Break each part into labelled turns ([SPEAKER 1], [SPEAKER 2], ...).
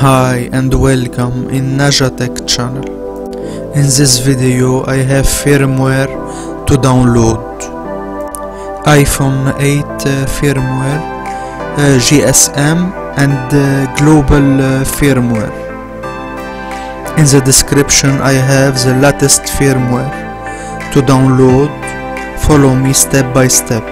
[SPEAKER 1] Hi and welcome in Najatech channel. In this video I have firmware to download. iPhone 8 uh, firmware, uh, GSM and uh, global uh, firmware. In the description I have the latest firmware to download. Follow me step by step.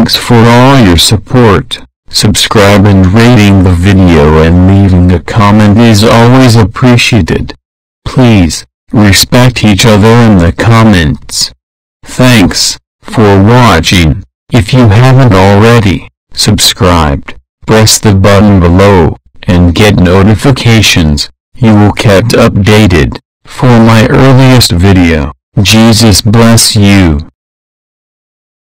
[SPEAKER 2] Thanks for all your support. Subscribe and rating the video and leaving a comment is always appreciated. Please, respect each other in the comments. Thanks for watching. If you haven't already subscribed, press the button below and get notifications. You will kept updated for my earliest video. Jesus bless you.